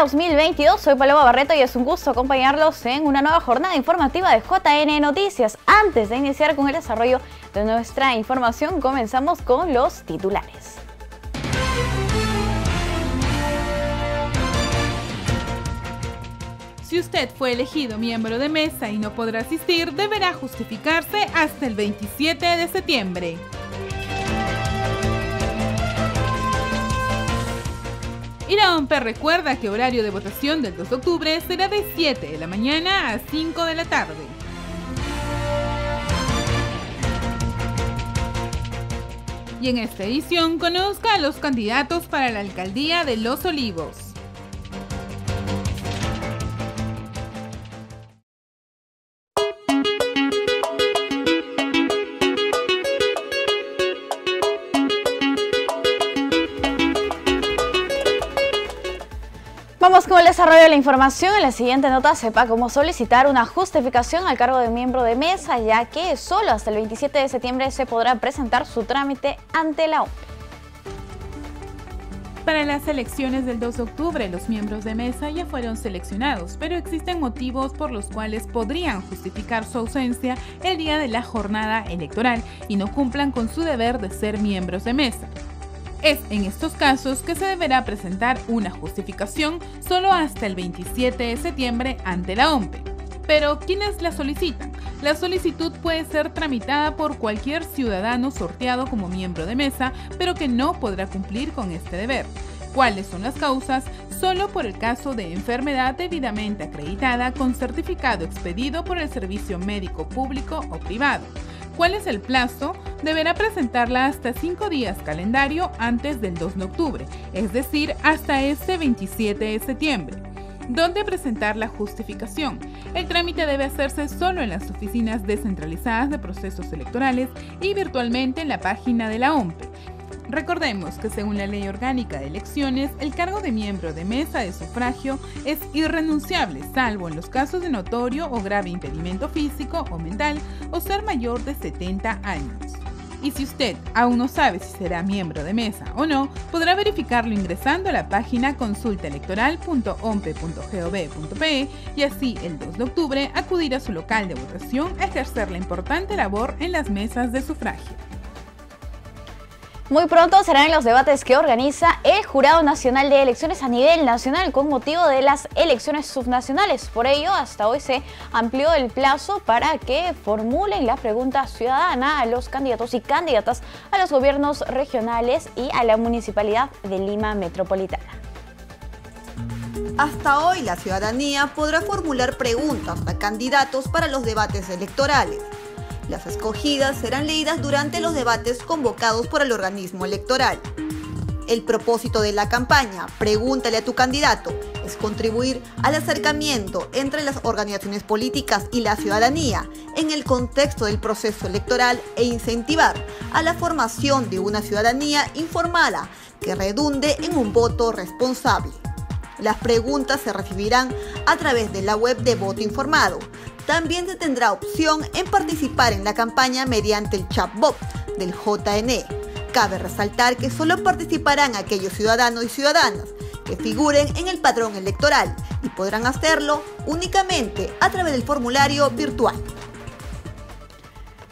13 de septiembre de 2022, soy Paloma Barreto y es un gusto acompañarlos en una nueva jornada informativa de JN Noticias. Antes de iniciar con el desarrollo de nuestra información, comenzamos con los titulares. Si usted fue elegido miembro de mesa y no podrá asistir, deberá justificarse hasta el 27 de septiembre. Y la OMPE recuerda que horario de votación del 2 de octubre será de 7 de la mañana a 5 de la tarde. Y en esta edición conozca a los candidatos para la alcaldía de Los Olivos. Desarrollo de la información. En la siguiente nota sepa cómo solicitar una justificación al cargo de miembro de mesa, ya que solo hasta el 27 de septiembre se podrá presentar su trámite ante la OMP. Para las elecciones del 2 de octubre, los miembros de mesa ya fueron seleccionados, pero existen motivos por los cuales podrían justificar su ausencia el día de la jornada electoral y no cumplan con su deber de ser miembros de mesa. Es en estos casos que se deberá presentar una justificación solo hasta el 27 de septiembre ante la OMPE. Pero, ¿quiénes la solicitan? La solicitud puede ser tramitada por cualquier ciudadano sorteado como miembro de mesa, pero que no podrá cumplir con este deber. ¿Cuáles son las causas? Solo por el caso de enfermedad debidamente acreditada con certificado expedido por el servicio médico público o privado ¿Cuál es el plazo? Deberá presentarla hasta cinco días calendario antes del 2 de octubre, es decir, hasta este 27 de septiembre. ¿Dónde presentar la justificación? El trámite debe hacerse solo en las oficinas descentralizadas de procesos electorales y virtualmente en la página de la OMPE. Recordemos que según la Ley Orgánica de Elecciones, el cargo de miembro de mesa de sufragio es irrenunciable, salvo en los casos de notorio o grave impedimento físico o mental o ser mayor de 70 años. Y si usted aún no sabe si será miembro de mesa o no, podrá verificarlo ingresando a la página consultaelectoral.ompe.gov.pe y así el 2 de octubre acudir a su local de votación a ejercer la importante labor en las mesas de sufragio. Muy pronto serán los debates que organiza el Jurado Nacional de Elecciones a nivel nacional con motivo de las elecciones subnacionales. Por ello, hasta hoy se amplió el plazo para que formulen la pregunta ciudadana a los candidatos y candidatas a los gobiernos regionales y a la Municipalidad de Lima Metropolitana. Hasta hoy la ciudadanía podrá formular preguntas a candidatos para los debates electorales. Las escogidas serán leídas durante los debates convocados por el organismo electoral. El propósito de la campaña Pregúntale a tu candidato es contribuir al acercamiento entre las organizaciones políticas y la ciudadanía en el contexto del proceso electoral e incentivar a la formación de una ciudadanía informada que redunde en un voto responsable. Las preguntas se recibirán a través de la web de Voto Informado, también se tendrá opción en participar en la campaña mediante el chatbot del JNE. Cabe resaltar que solo participarán aquellos ciudadanos y ciudadanas que figuren en el padrón electoral y podrán hacerlo únicamente a través del formulario virtual.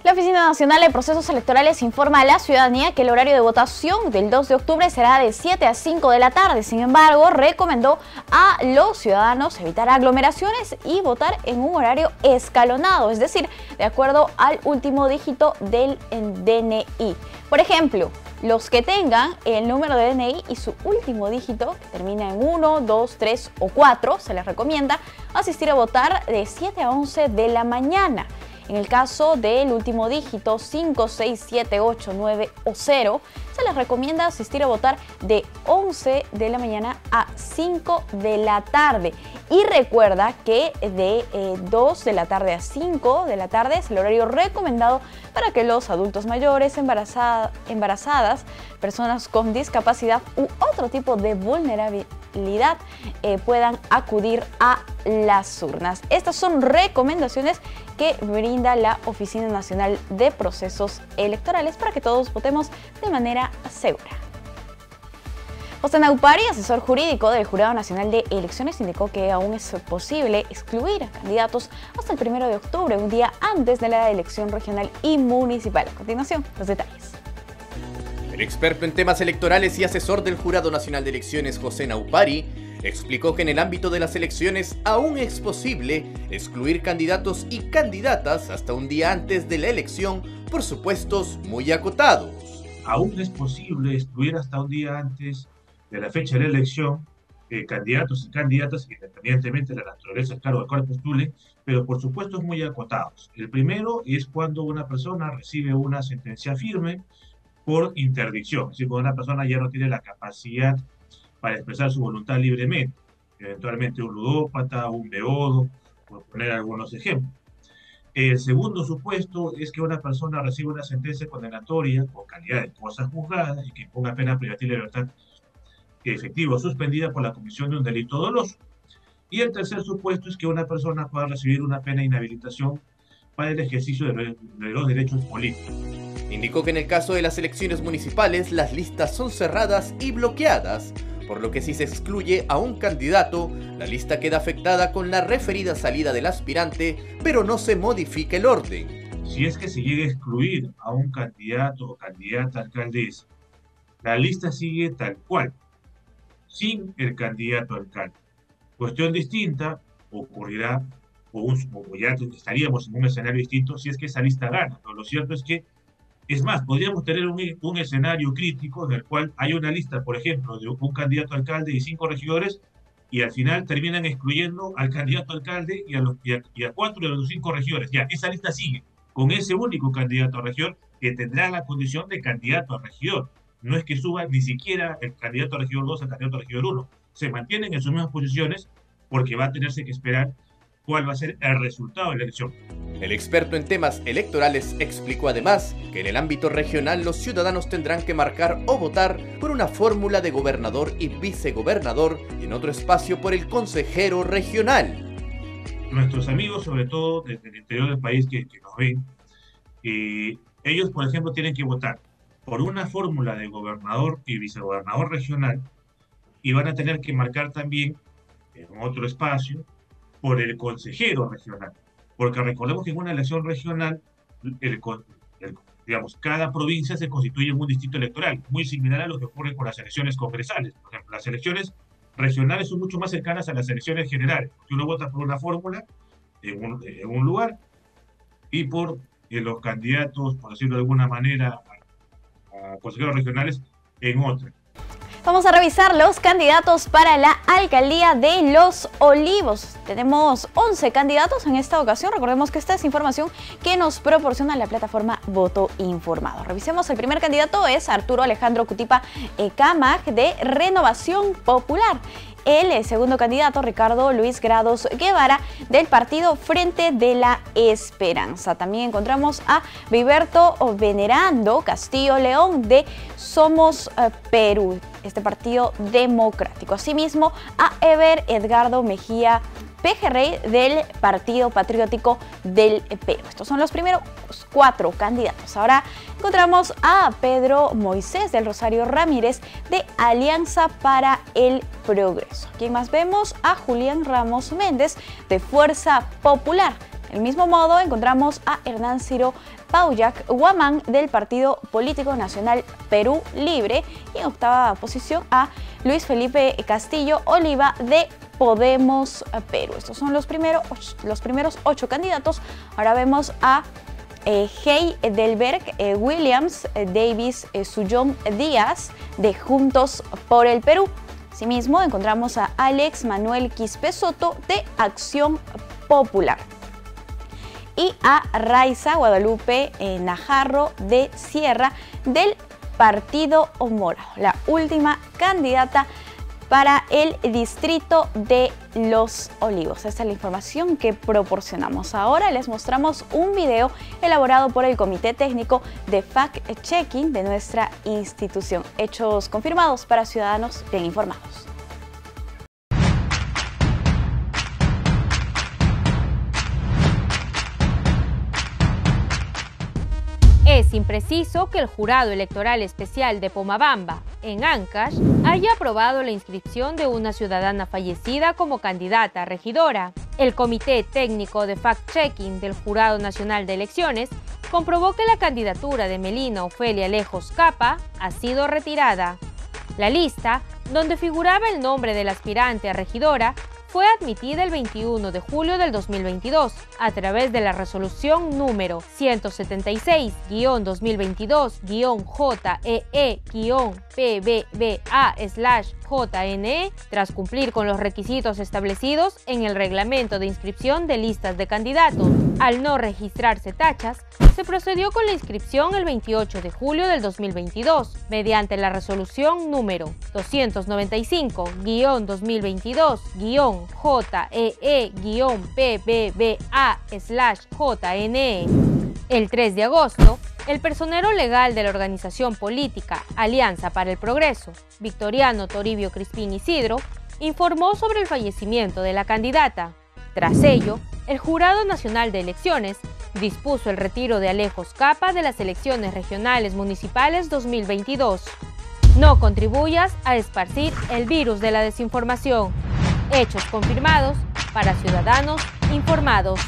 La Oficina Nacional de Procesos Electorales informa a la ciudadanía que el horario de votación del 2 de octubre será de 7 a 5 de la tarde. Sin embargo, recomendó a los ciudadanos evitar aglomeraciones y votar en un horario escalonado, es decir, de acuerdo al último dígito del DNI. Por ejemplo, los que tengan el número de DNI y su último dígito, que termina en 1, 2, 3 o 4, se les recomienda asistir a votar de 7 a 11 de la mañana. En el caso del último dígito 5, 6, 7, 8, 9 o 0, se les recomienda asistir a votar de 11 de la mañana a 5 de la tarde. Y recuerda que de 2 eh, de la tarde a 5 de la tarde es el horario recomendado para que los adultos mayores, embarazadas, personas con discapacidad u otro tipo de vulnerabilidad eh, puedan acudir a las urnas. Estas son recomendaciones que brinda la Oficina Nacional de Procesos Electorales para que todos votemos de manera segura. José Naupari, asesor jurídico del Jurado Nacional de Elecciones, indicó que aún es posible excluir a candidatos hasta el primero de octubre, un día antes de la elección regional y municipal. A continuación, los detalles. El experto en temas electorales y asesor del Jurado Nacional de Elecciones, José Naupari, explicó que en el ámbito de las elecciones aún es posible excluir candidatos y candidatas hasta un día antes de la elección por supuestos muy acotados. Aún es posible excluir hasta un día antes de la fecha de la elección eh, candidatos y candidatas, independientemente de la naturaleza del cargo al cual postule, pero por supuesto muy acotados. El primero es cuando una persona recibe una sentencia firme por interdicción, es decir, cuando una persona ya no tiene la capacidad para expresar su voluntad libremente, eventualmente un ludópata, un beodo, por poner algunos ejemplos. El segundo supuesto es que una persona recibe una sentencia condenatoria por calidad de cosa juzgada y que ponga pena privativa de libertad efectiva o suspendida por la comisión de un delito doloso. Y el tercer supuesto es que una persona pueda recibir una pena de inhabilitación para el ejercicio de los derechos políticos. Indicó que en el caso de las elecciones municipales las listas son cerradas y bloqueadas, por lo que si se excluye a un candidato, la lista queda afectada con la referida salida del aspirante, pero no se modifica el orden. Si es que se llega a excluir a un candidato o candidata alcaldesa, la lista sigue tal cual, sin el candidato alcalde. Cuestión distinta ocurrirá, o, ya estaríamos en un escenario distinto, si es que esa lista gana. Pero lo cierto es que es más, podríamos tener un, escenario crítico en el cual hay una lista, por ejemplo, de un candidato alcalde y cinco regidores, y al final terminan excluyendo al candidato alcalde y a, los, y a, cuatro de los cinco regidores. Ya, esa lista sigue con ese único candidato a regidor que tendrá la condición de candidato a regidor. No es que suba ni siquiera el candidato a regidor 2 al candidato a regidor 1. Se mantienen en sus mismas posiciones porque va a tenerse que esperar cuál va a ser el resultado de la elección. El experto en temas electorales explicó además que en el ámbito regional los ciudadanos tendrán que marcar o votar por una fórmula de gobernador y vicegobernador y en otro espacio por el consejero regional. Nuestros amigos, sobre todo desde el interior del país que, nos ven, eh, ellos, por ejemplo, tienen que votar por una fórmula de gobernador y vicegobernador regional y van a tener que marcar también en otro espacio por el consejero regional. Porque recordemos que en una elección regional, el, digamos, cada provincia se constituye en un distrito electoral, muy similar a lo que ocurre con las elecciones congresales. Por ejemplo, las elecciones regionales son mucho más cercanas a las elecciones generales, porque uno vota por una fórmula en un, en un lugar y por eh, los candidatos, por decirlo de alguna manera, a, a consejeros regionales en otra. Vamos a revisar los candidatos para la alcaldía de Los Olivos. Tenemos 11 candidatos en esta ocasión. Recordemos que esta es información que nos proporciona la plataforma Voto Informado. Revisemos el primer candidato es Arturo Alejandro Cutipa Camag de Renovación Popular el segundo candidato, Ricardo Luis Grados Guevara, del partido Frente de la Esperanza. También encontramos a Viberto Venerando Castillo León de Somos eh, Perú, este partido democrático. Asimismo, a Ever Edgardo Mejía Pejerrey del Partido Patriótico del Perú. Estos son los primeros cuatro candidatos. Ahora encontramos a Pedro Moisés del Rosario Ramírez de Alianza para el Progreso. Aquí más vemos a Julián Ramos Méndez de Fuerza Popular. Del mismo modo encontramos a Hernán Ciro Pauyac Guamán del Partido Político Nacional Perú Libre y en octava posición a Luis Felipe Castillo Oliva de Podemos Perú. Estos son los primeros, los primeros ocho candidatos. Ahora vemos a eh, Hey Delberg, eh, Williams, eh, Davis, Suyón Díaz de Juntos por el Perú. Asimismo, encontramos a Alex Manuel Quispe Soto de Acción Popular y a Raiza Guadalupe Najarro de Sierra del Partido Morado, la última candidata para el distrito de Los Olivos. Esta es la información que proporcionamos. Ahora les mostramos un video elaborado por el Comité Técnico de Fact-Checking de nuestra institución. Hechos confirmados para ciudadanos bien informados. Es impreciso que el Jurado Electoral Especial de Pomabamba en Ancash, haya aprobado la inscripción de una ciudadana fallecida como candidata a regidora. El Comité Técnico de Fact-Checking del Jurado Nacional de Elecciones comprobó que la candidatura de Melina Ofelia Lejos Capa ha sido retirada. La lista, donde figuraba el nombre del aspirante a regidora, fue admitida el 21 de julio del 2022 a través de la resolución número 176-2022-JEE-PBBA-JNE tras cumplir con los requisitos establecidos en el reglamento de inscripción de listas de candidatos. Al no registrarse tachas, se procedió con la inscripción el 28 de julio del 2022 mediante la resolución número 295-2022- JEE-PBBA-JNE. El 3 de agosto, el personero legal de la organización política Alianza para el Progreso, Victoriano Toribio Crispín Isidro, informó sobre el fallecimiento de la candidata. Tras ello, el Jurado Nacional de Elecciones dispuso el retiro de Alejos Capa de las elecciones regionales municipales 2022. No contribuyas a esparcir el virus de la desinformación. Hechos confirmados para ciudadanos informados.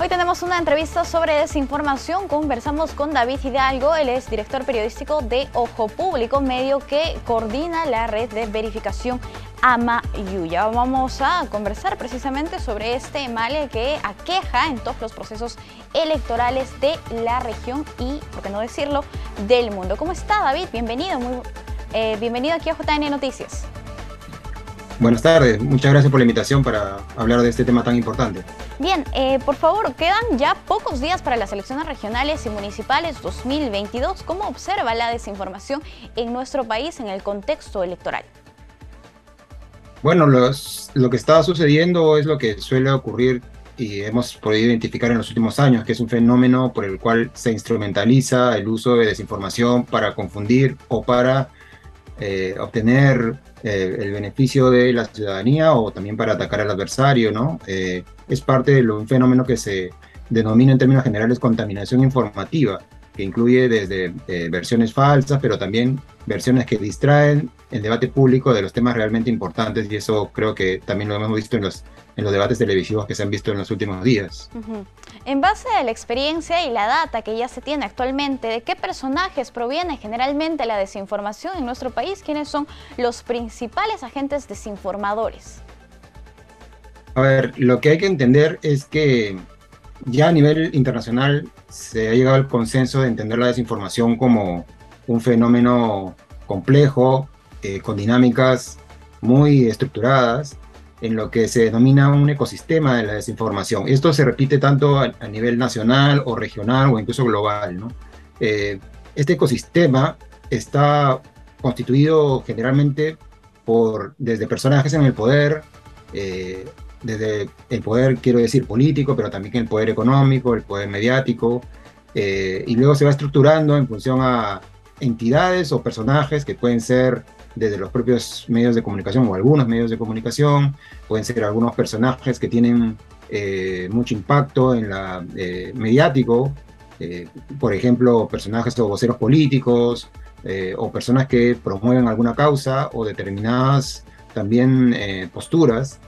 Hoy tenemos una entrevista sobre desinformación. Conversamos con David Hidalgo, él es director periodístico de Ojo Público, medio que coordina la red de verificación Amayuya. Vamos a conversar precisamente sobre este mal que aqueja en todos los procesos electorales de la región y, por qué no decirlo, del mundo. ¿Cómo está David? Bienvenido, muy, eh, bienvenido aquí a JN Noticias. Buenas tardes, muchas gracias por la invitación para hablar de este tema tan importante. Bien, eh, por favor, quedan ya pocos días para las elecciones regionales y municipales 2022. ¿Cómo observa la desinformación en nuestro país en el contexto electoral? Bueno, los, lo que está sucediendo es lo que suele ocurrir y hemos podido identificar en los últimos años, que es un fenómeno por el cual se instrumentaliza el uso de desinformación para confundir o para eh, obtener eh, el beneficio de la ciudadanía o también para atacar al adversario, ¿no? Eh, es parte de un fenómeno que se denomina en términos generales contaminación informativa, que incluye desde versiones falsas, pero también versiones que distraen el debate público de los temas realmente importantes y eso creo que también lo hemos visto en los, en los debates televisivos que se han visto en los últimos días. En base a la experiencia y la data que ya se tiene actualmente, ¿de qué personajes proviene generalmente la desinformación en nuestro país? ¿Quiénes son los principales agentes desinformadores? A ver, lo que hay que entender es que ya a nivel internacional se ha llegado al consenso de entender la desinformación como un fenómeno complejo, eh, con dinámicas muy estructuradas, en lo que se denomina un ecosistema de la desinformación. Esto se repite tanto a, nivel nacional o regional o incluso global. Eh, este ecosistema está constituido generalmente por desde personajes en el poder, eh, desde el poder, quiero decir, político, pero también el poder económico, el poder mediático, y luego se va estructurando en función a entidades o personajes que pueden ser desde los propios medios de comunicación o algunos medios de comunicación, pueden ser algunos personajes que tienen eh, mucho impacto en la eh, mediático, eh, por ejemplo, personajes o voceros políticos, o personas que promueven alguna causa o determinadas también posturas.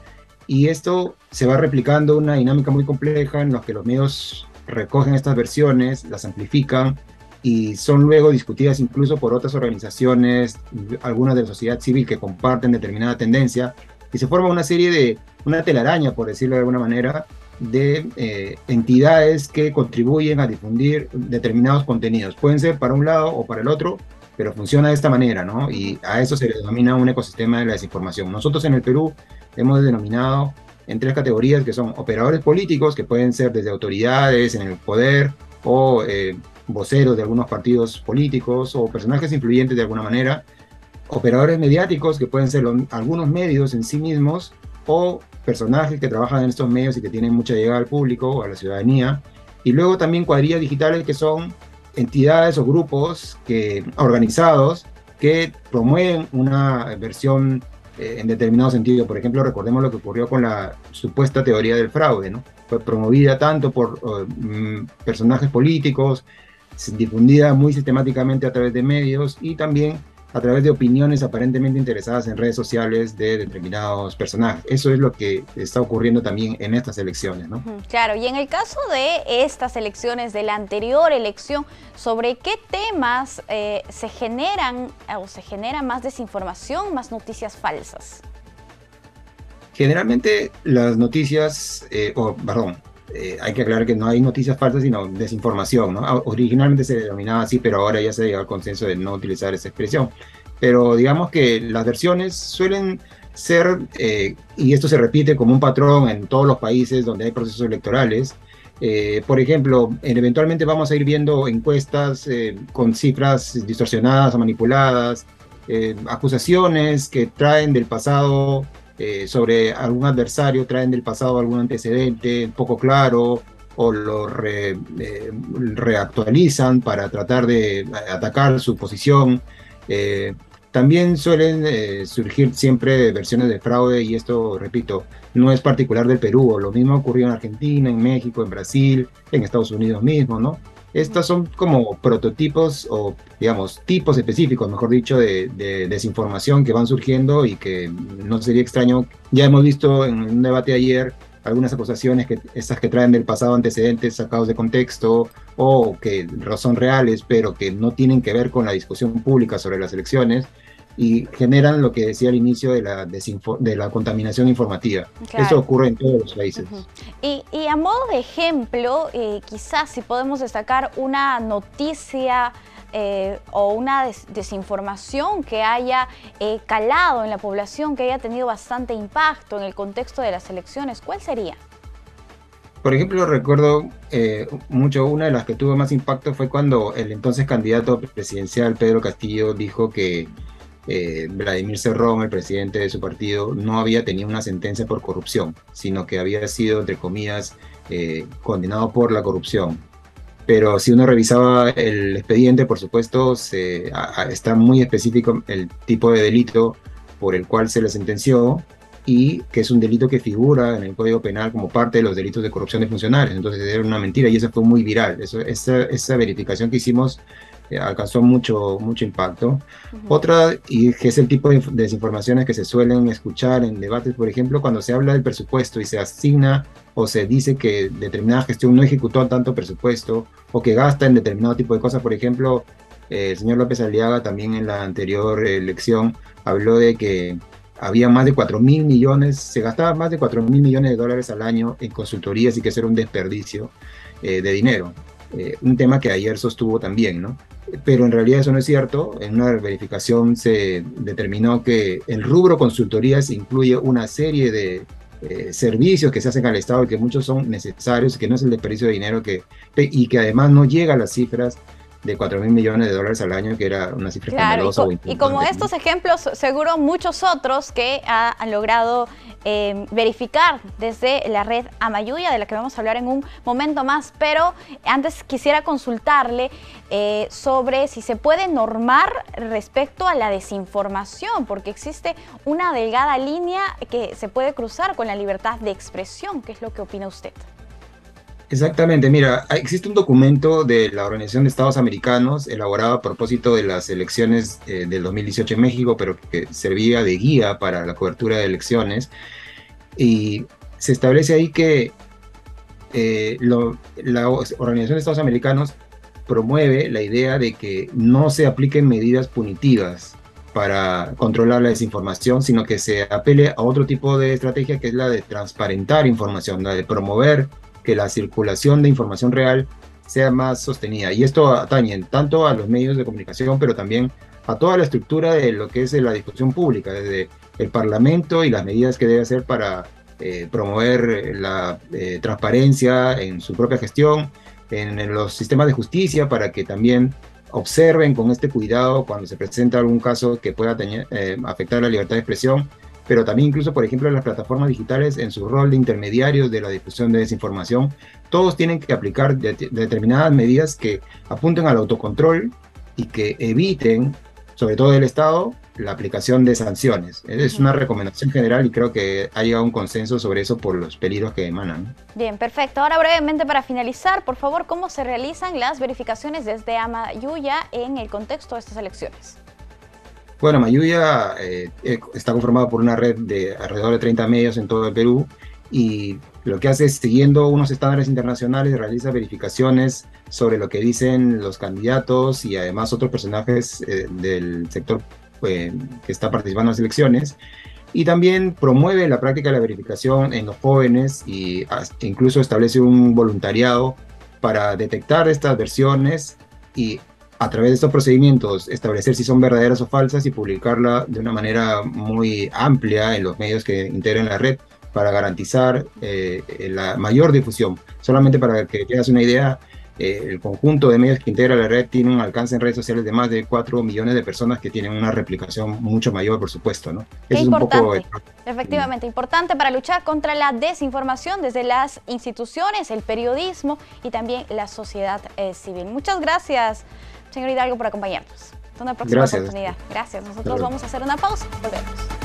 Y esto se va replicando una dinámica muy compleja en la que los medios recogen estas versiones, las amplifican y son luego discutidas incluso por otras organizaciones, algunas de la sociedad civil que comparten determinada tendencia, y se forma una serie de, una telaraña, por decirlo de alguna manera, de eh, entidades que contribuyen a difundir determinados contenidos. Pueden ser para un lado o para el otro, pero funciona de esta manera, ¿no? Y a eso se le denomina un ecosistema de la desinformación. Nosotros en el Perú hemos denominado en tres categorías que son operadores políticos, que pueden ser desde autoridades en el poder o eh, voceros de algunos partidos políticos o personajes influyentes de alguna manera, operadores mediáticos que pueden ser algunos medios en sí mismos o personajes que trabajan en estos medios y que tienen mucha llegada al público o a la ciudadanía, y luego también cuadrillas digitales que son entidades o grupos que, organizados que promueven una versión eh, en determinado sentido. Por ejemplo, recordemos lo que ocurrió con la supuesta teoría del fraude, ¿no? Fue promovida tanto por mm, personajes políticos, difundida muy sistemáticamente a través de medios y también a través de opiniones aparentemente interesadas en redes sociales de determinados personajes. Eso es lo que está ocurriendo también en estas elecciones, ¿no? Claro, y en el caso de estas elecciones, de la anterior elección, ¿sobre qué temas eh, se generan o se genera más desinformación, más noticias falsas? Generalmente las noticias, eh, o perdón, eh, hay que aclarar que no hay noticias falsas, sino desinformación, ¿no? Ah, originalmente se denominaba así, pero ahora ya se ha llegado al consenso de no utilizar esa expresión. Pero digamos que las versiones suelen ser, eh, y esto se repite como un patrón en todos los países donde hay procesos electorales, eh, por ejemplo, eventualmente vamos a ir viendo encuestas con cifras distorsionadas o manipuladas, acusaciones que traen del pasado eh, sobre algún adversario, traen del pasado algún antecedente poco claro o lo eh, reactualizan para tratar de atacar su posición. Eh, también suelen surgir siempre versiones de fraude y esto, repito, no es particular del Perú. Lo mismo ocurrió en Argentina, en México, en Brasil, en Estados Unidos mismo, ¿no? Estos son como prototipos o, digamos, tipos específicos, mejor dicho, de, desinformación que van surgiendo y que no sería extraño. Ya hemos visto en un debate ayer algunas acusaciones, que, estas que traen del pasado antecedentes sacados de contexto o que son reales, pero que no tienen que ver con la discusión pública sobre las elecciones y generan lo que decía al inicio de la, de la contaminación informativa. Eso ocurre en todos los países. y, a modo de ejemplo, eh, quizás si podemos destacar una noticia eh, o una desinformación que haya eh, calado en la población, que haya tenido bastante impacto en el contexto de las elecciones, ¿cuál sería? Por ejemplo, recuerdo mucho, una de las que tuvo más impacto fue cuando el entonces candidato presidencial Pedro Castillo dijo que eh, Vladimir Cerrón, el presidente de su partido, no había tenido una sentencia por corrupción, sino que había sido, entre comillas, eh, condenado por la corrupción. Pero si uno revisaba el expediente, por supuesto, está muy específico el tipo de delito por el cual se le sentenció y que es un delito que figura en el Código Penal como parte de los delitos de corrupción de funcionarios. Entonces era una mentira y eso fue muy viral. Esa, verificación que hicimos alcanzó mucho, mucho impacto. Otra, y que es el tipo de desinformaciones que se suelen escuchar en debates, por ejemplo, cuando se habla del presupuesto y se asigna o se dice que determinada gestión no ejecutó tanto presupuesto o que gasta en determinado tipo de cosas. Por ejemplo, eh, el señor López Aliaga también en la anterior elección habló de que había más de 4 mil millones, se gastaba más de 4 mil millones de dólares al año en consultorías y que eso era un desperdicio eh, de dinero. un tema que ayer sostuvo también, ¿no? Pero en realidad eso no es cierto. En una verificación se determinó que el rubro consultorías incluye una serie de eh, servicios que se hacen al Estado y que muchos son necesarios, que no es el desperdicio de dinero que, y que además no llega a las cifras de 4 mil millones de dólares al año, que era una cifra claro, Y, como estos ejemplos, seguro muchos otros que han logrado eh, verificar desde la red Amayuya, de la que vamos a hablar en un momento más, pero antes quisiera consultarle eh, sobre si se puede normar respecto a la desinformación, porque existe una delgada línea que se puede cruzar con la libertad de expresión. ¿Qué es lo que opina usted? Exactamente, mira, existe un documento de la Organización de Estados Americanos elaborado a propósito de las elecciones eh, del 2018 en México, pero que servía de guía para la cobertura de elecciones. Y se establece ahí que eh, la Organización de Estados Americanos promueve la idea de que no se apliquen medidas punitivas para controlar la desinformación, sino que se apele a otro tipo de estrategia que es la de transparentar información, la de promover que la circulación de información real sea más sostenida. Y esto atañe tanto a los medios de comunicación, pero también a toda la estructura de lo que es la discusión pública, desde el Parlamento y las medidas que debe hacer para eh, promover la eh, transparencia en su propia gestión, en, los sistemas de justicia, para que también observen con este cuidado cuando se presenta algún caso que pueda eh, afectar la libertad de expresión pero también incluso, por ejemplo, las plataformas digitales en su rol de intermediarios de la difusión de desinformación, todos tienen que aplicar determinadas medidas que apunten al autocontrol y que eviten sobre todo del Estado, la aplicación de sanciones. Es una recomendación general y creo que ha llegado un consenso sobre eso por los peligros que emanan. Bien, perfecto. Ahora brevemente para finalizar, por favor, ¿cómo se realizan las verificaciones desde Amayuya en el contexto de estas elecciones? Bueno, Mayuya eh, eh, está conformado por una red de alrededor de 30 medios en todo el Perú y lo que hace es, siguiendo unos estándares internacionales, realiza verificaciones sobre lo que dicen los candidatos y además otros personajes eh, del sector que está participando en las elecciones. Y también promueve la práctica de la verificación en los jóvenes e incluso establece un voluntariado para detectar estas versiones y a través de estos procedimientos establecer si son verdaderas o falsas y publicarla de una manera muy amplia en los medios que integran la red para garantizar eh, la mayor difusión. Solamente para que tengas una idea, eh, el conjunto de medios que integra la red tiene un alcance en redes sociales de más de 4 millones de personas que tienen una replicación mucho mayor, por supuesto. ¿no? es importante, efectivamente, importante para luchar contra la desinformación desde las instituciones, el periodismo y también la sociedad eh, civil. Muchas gracias señor Hidalgo, por acompañarnos. Hasta una próxima oportunidad. Gracias. Nosotros vamos a hacer una pausa. Volvemos.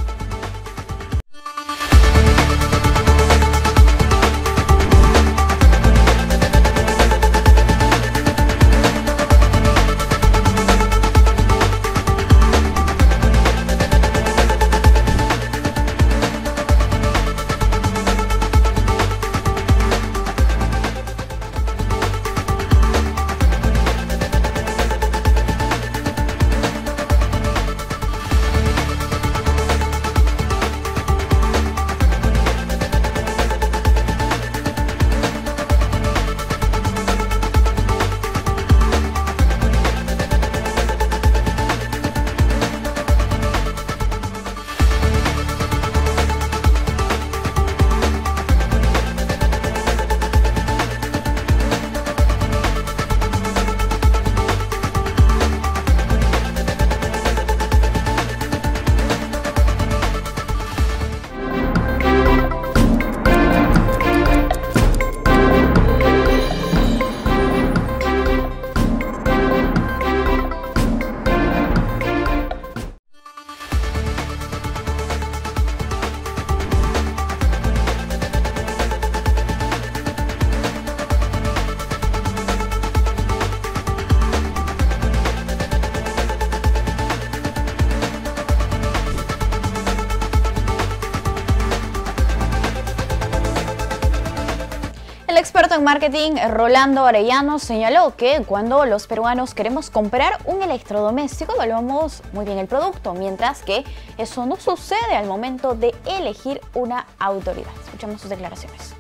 Marketing, Rolando Arellano, señaló que cuando los peruanos queremos comprar un electrodoméstico, evaluamos muy bien el producto, mientras que eso no sucede al momento de elegir una autoridad. Escuchamos sus declaraciones.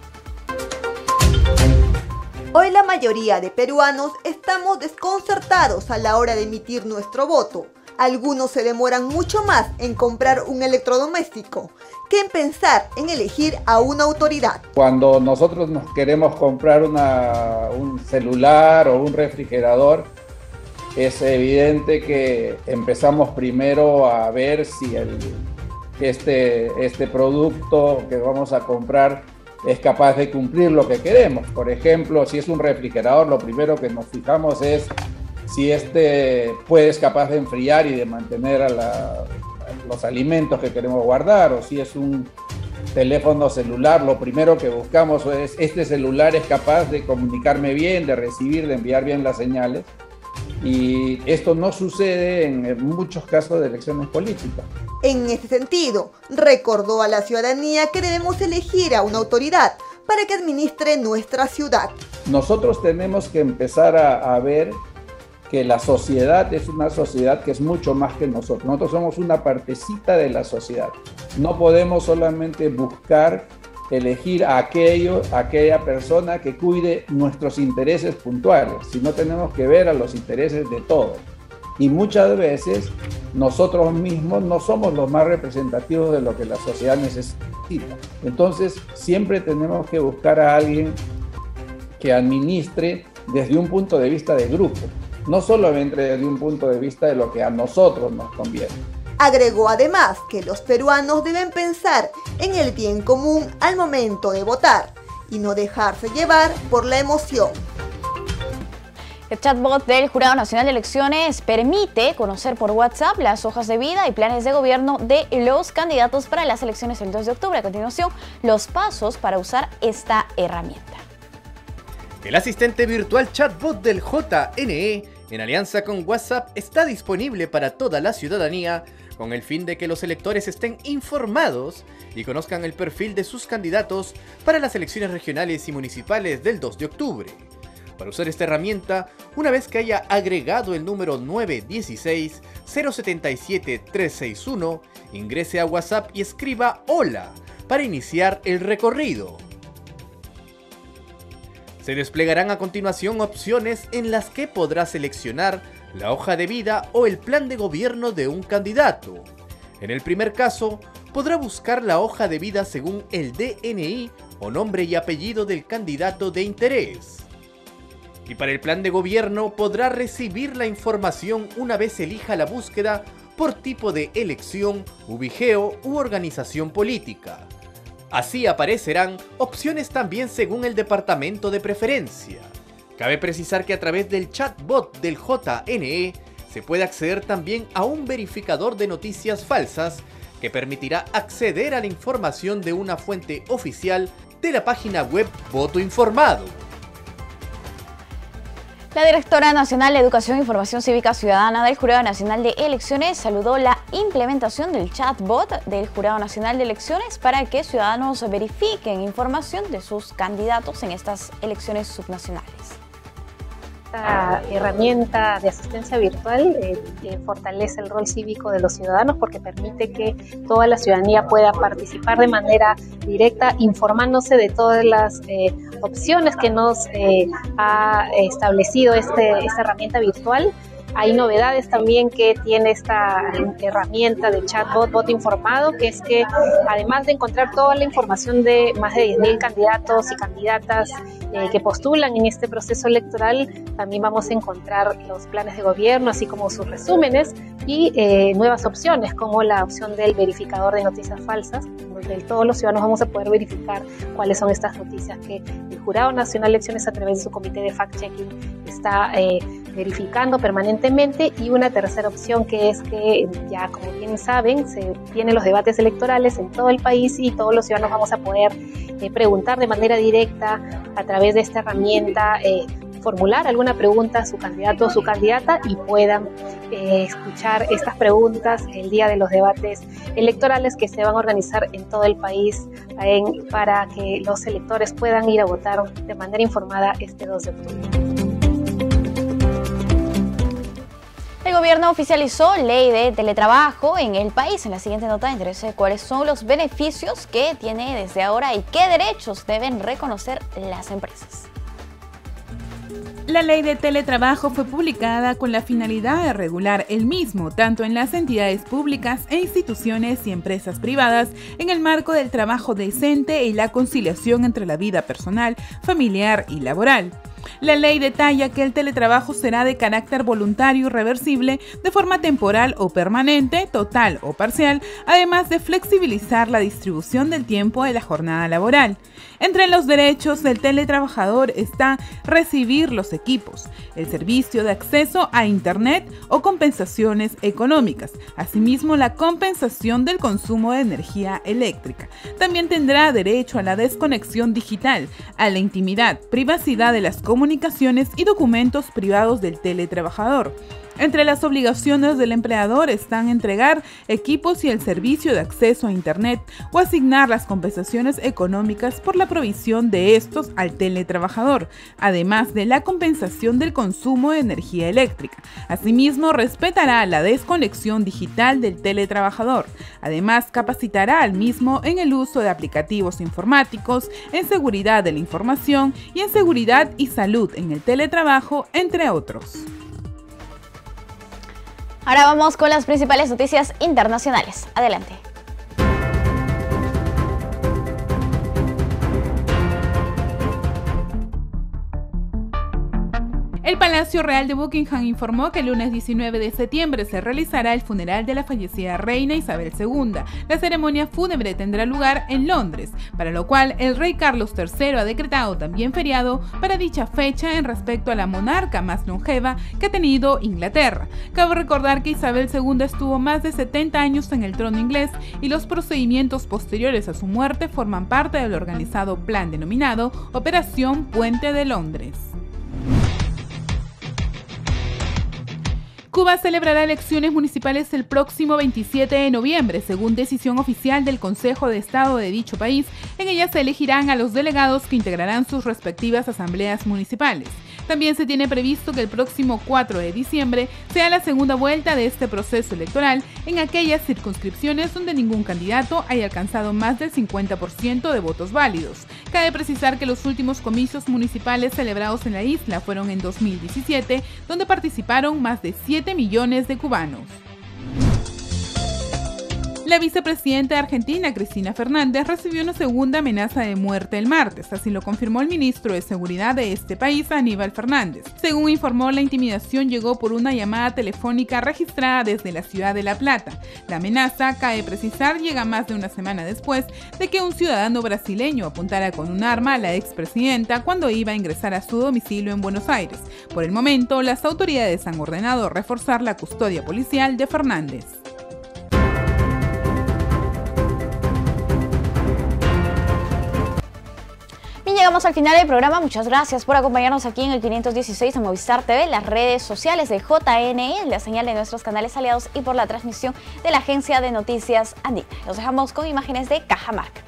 Hoy la mayoría de peruanos estamos desconcertados a la hora de emitir nuestro voto. Algunos se demoran mucho más en comprar un electrodoméstico que en pensar en elegir a una autoridad. Cuando nosotros nos queremos comprar un celular o un refrigerador, es evidente que empezamos primero a ver si este, este producto que vamos a comprar es capaz de cumplir lo que queremos. Por ejemplo, si es un refrigerador, lo primero que nos fijamos es si este puede capaz de enfriar y de mantener a, los alimentos que queremos guardar, o si es un teléfono celular, lo primero que buscamos es este celular es capaz de comunicarme bien, de recibir, de enviar bien las señales. Y esto no sucede en muchos casos de elecciones políticas. En este sentido, recordó a la ciudadanía que debemos elegir a una autoridad para que administre nuestra ciudad. Nosotros tenemos que empezar a, a ver que la sociedad es una sociedad que es mucho más que nosotros. Nosotros somos una partecita de la sociedad. No podemos solamente buscar elegir a aquello, aquella persona que cuide nuestros intereses puntuales, sino tenemos que ver a los intereses de todos. Y muchas veces nosotros mismos no somos los más representativos de lo que la sociedad necesita. Entonces, siempre tenemos que buscar a alguien que administre desde un punto de vista de grupo no solamente desde un punto de vista de lo que a nosotros nos conviene. Agregó además que los peruanos deben pensar en el bien común al momento de votar y no dejarse llevar por la emoción. El chatbot del Jurado Nacional de Elecciones permite conocer por WhatsApp las hojas de vida y planes de gobierno de los candidatos para las elecciones el 2 de octubre. A continuación, los pasos para usar esta herramienta. El asistente virtual chatbot del JNE, en alianza con WhatsApp, está disponible para toda la ciudadanía con el fin de que los electores estén informados y conozcan el perfil de sus candidatos para las elecciones regionales y municipales del 2 de octubre. Para usar esta herramienta, una vez que haya agregado el número 916-077-361, ingrese a WhatsApp y escriba Hola para iniciar el recorrido. Se desplegarán a continuación opciones en las que podrá seleccionar la hoja de vida o el plan de gobierno de un candidato. En el primer caso, podrá buscar la hoja de vida según el DNI o nombre y apellido del candidato de interés y para el plan de gobierno podrá recibir la información una vez elija la búsqueda por tipo de elección, ubigeo u organización política. Así aparecerán opciones también según el departamento de preferencia. Cabe precisar que a través del chatbot del JNE se puede acceder también a un verificador de noticias falsas que permitirá acceder a la información de una fuente oficial de la página web Voto Informado. La directora nacional de Educación e Información Cívica Ciudadana del Jurado Nacional de Elecciones saludó la implementación del chatbot del Jurado Nacional de Elecciones para que ciudadanos verifiquen información de sus candidatos en estas elecciones subnacionales herramienta de asistencia virtual eh, fortalece el rol cívico de los ciudadanos porque permite que toda la ciudadanía pueda participar de manera directa, informándose de todas las eh, opciones que nos eh, ha establecido este, esta herramienta virtual. Hay novedades también que tiene esta herramienta de chatbot, bot informado, que es que además de encontrar toda la información de más de 10.000 candidatos y candidatas eh, que postulan en este proceso electoral, también vamos a encontrar los planes de gobierno, así como sus resúmenes y eh, nuevas opciones, como la opción del verificador de noticias falsas, donde todos los ciudadanos vamos a poder verificar cuáles son estas noticias que el Jurado Nacional de Elecciones a través de su comité de fact-checking está eh, verificando permanentemente y una tercera opción que es que ya como bien saben se tienen los debates electorales en todo el país y todos los ciudadanos vamos a poder eh, preguntar de manera directa a través de esta herramienta eh, formular alguna pregunta a su candidato o su candidata y puedan eh, escuchar estas preguntas el día de los debates electorales que se van a organizar en todo el país para que los electores puedan ir a votar de manera informada este 2 de octubre. Gobierno oficializó ley de teletrabajo en el país. En la siguiente nota interesa cuáles son los beneficios que tiene desde ahora y qué derechos deben reconocer las empresas. La ley de teletrabajo fue publicada con la finalidad de regular el mismo, tanto en las entidades públicas e instituciones y empresas privadas, en el marco del trabajo decente y la conciliación entre la vida personal, familiar y laboral. La ley detalla que el teletrabajo será de carácter voluntario y reversible de forma temporal o permanente, total o parcial, además de flexibilizar la distribución del tiempo de la jornada laboral. Entre los derechos del teletrabajador está recibir los equipos, el servicio de acceso a Internet o compensaciones económicas, asimismo la compensación del consumo de energía eléctrica. También tendrá derecho a la desconexión digital, a la intimidad, privacidad de las comunicaciones y documentos privados del teletrabajador. Entre las obligaciones del empleador están entregar equipos y el servicio de acceso a Internet o asignar las compensaciones económicas por la provisión de estos al teletrabajador, además de la compensación del consumo de energía eléctrica. Asimismo, respetará la desconexión digital del teletrabajador. Además, capacitará al mismo en el uso de aplicativos informáticos, en seguridad de la información y en seguridad y salud en el teletrabajo, entre otros. Ahora vamos con las principales noticias internacionales. Adelante. El Palacio Real de Buckingham informó que el lunes 19 de septiembre se realizará el funeral de la fallecida reina Isabel II. La ceremonia fúnebre tendrá lugar en Londres, para lo cual el rey Carlos III ha decretado también feriado para dicha fecha en respecto a la monarca más longeva que ha tenido Inglaterra. Cabe recordar que Isabel II estuvo más de 70 años en el trono inglés y los procedimientos posteriores a su muerte forman parte del organizado plan denominado Operación Puente de Londres. Cuba celebrará elecciones municipales el próximo 27 de noviembre, según decisión oficial del Consejo de Estado de dicho país. En ella se elegirán a los delegados que integrarán sus respectivas asambleas municipales. También se tiene previsto que el próximo 4 de diciembre sea la segunda vuelta de este proceso electoral en aquellas circunscripciones donde ningún candidato haya alcanzado más del 50% de votos válidos. Cabe precisar que los últimos comicios municipales celebrados en la isla fueron en 2017, donde participaron más de 7 millones de cubanos. La vicepresidenta de Argentina, Cristina Fernández, recibió una segunda amenaza de muerte el martes, así lo confirmó el ministro de Seguridad de este país, Aníbal Fernández. Según informó, la intimidación llegó por una llamada telefónica registrada desde la ciudad de La Plata. La amenaza, cabe precisar, llega más de una semana después de que un ciudadano brasileño apuntara con un arma a la expresidenta cuando iba a ingresar a su domicilio en Buenos Aires. Por el momento, las autoridades han ordenado reforzar la custodia policial de Fernández. Llegamos al final del programa. Muchas gracias por acompañarnos aquí en el 516 de Movistar TV, las redes sociales de JNE, la señal de nuestros canales aliados y por la transmisión de la agencia de noticias Andina. Los dejamos con imágenes de Cajamarca.